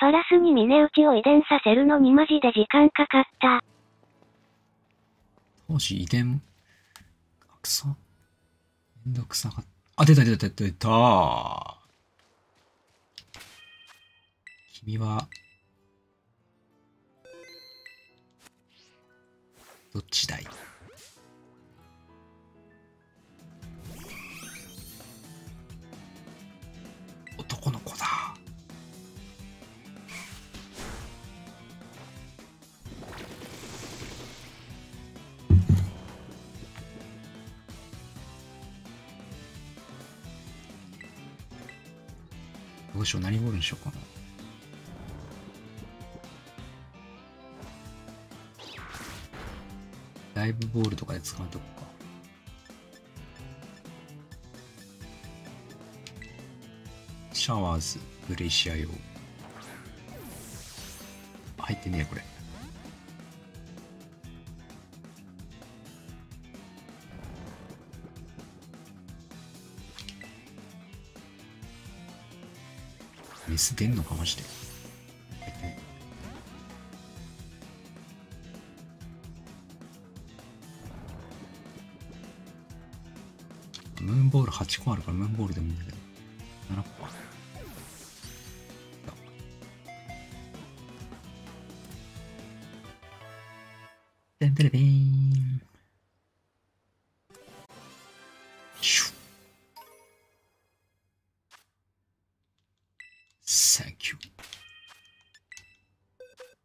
パラスに峰打ちを遺伝させるのにマジで時間かかった。当時遺伝、くそめんどくさかった。あ、出た出た出た出た。君は、どっちだい？どうしよう、何ボールにしようかな。ライブボールとかで使うとこか。シャワーズ、グレイシア用。入ってねえ、これ。メス出んのかマジで。入ってムーンボール8個あるからムーンボールでもいいんだけど。7個か。てんてれべーん。Thank you.